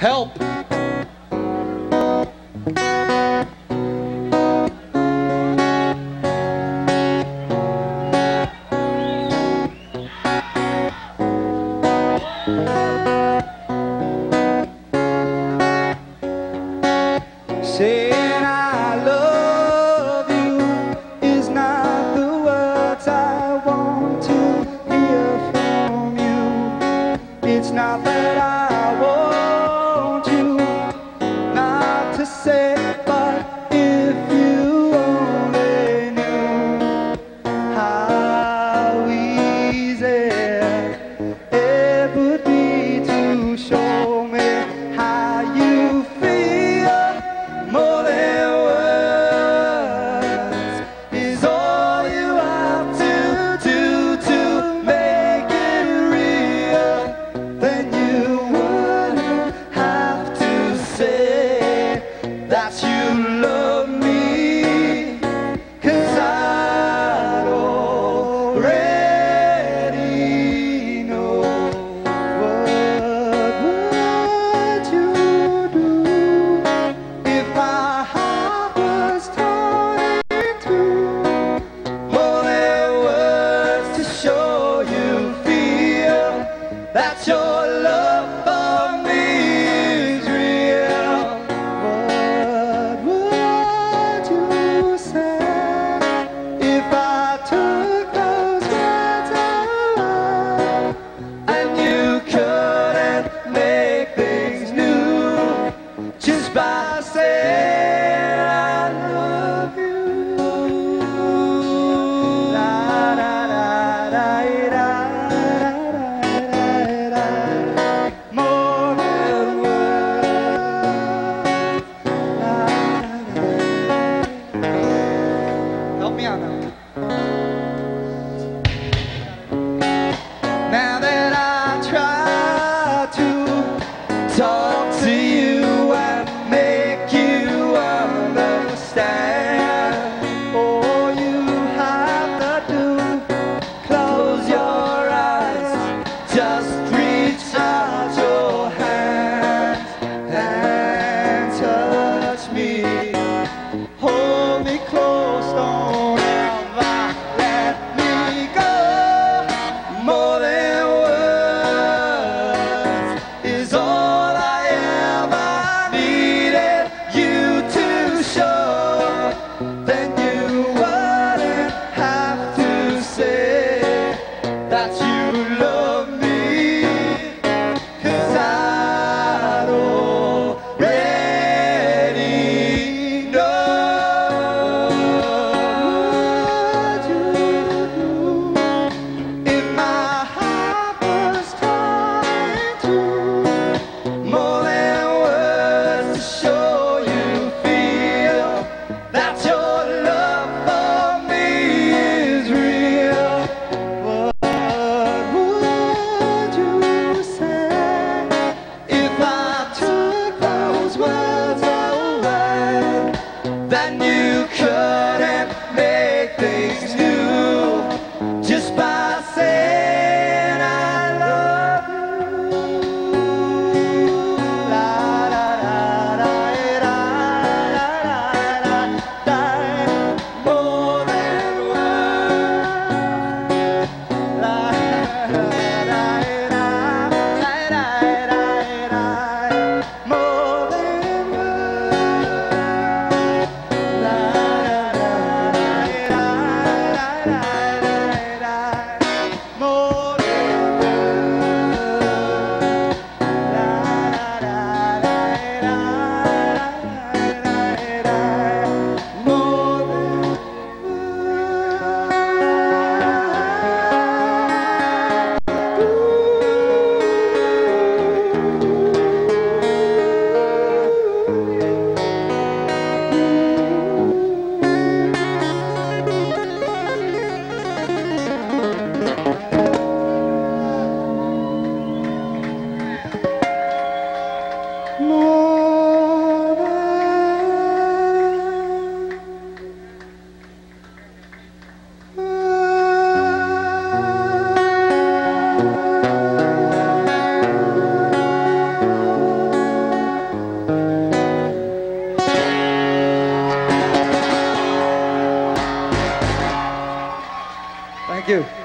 Help! Saying I love you is not the words I want to hear from you. It's not that I That's you. that you couldn't make. You.